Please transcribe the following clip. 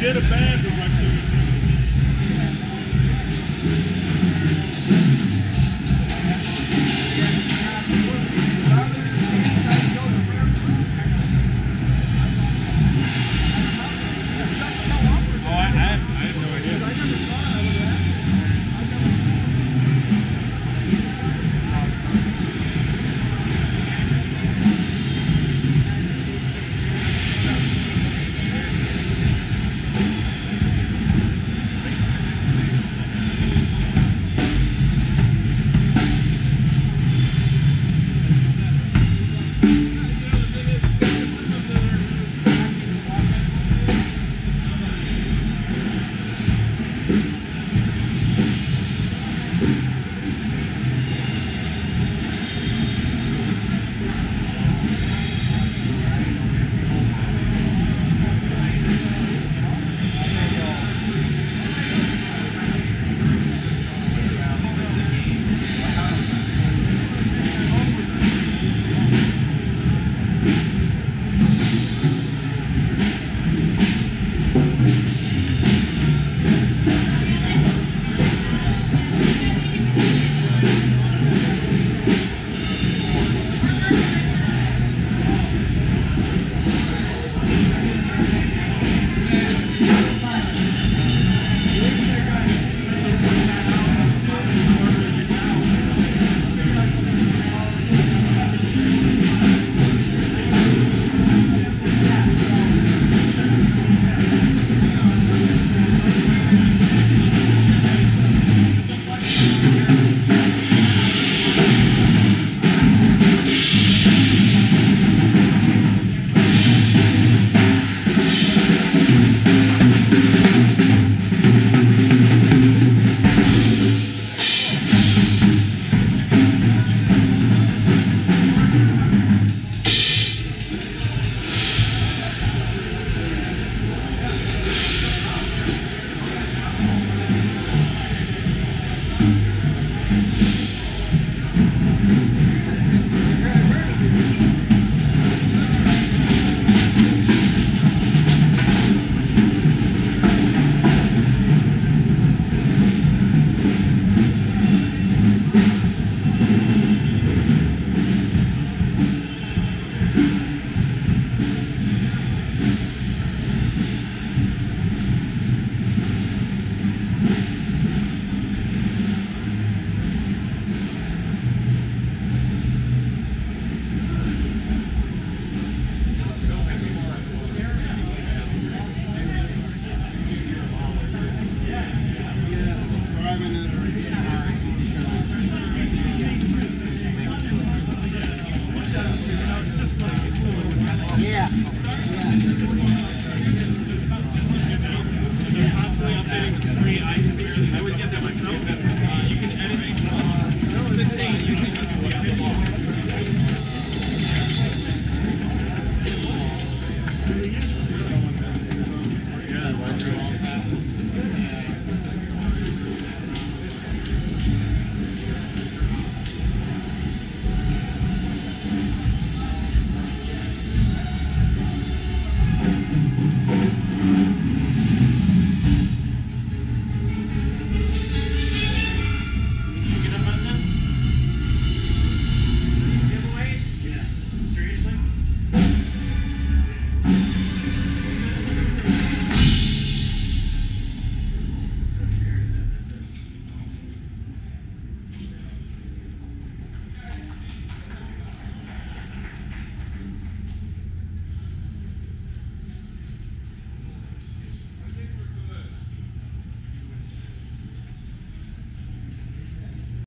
get a band.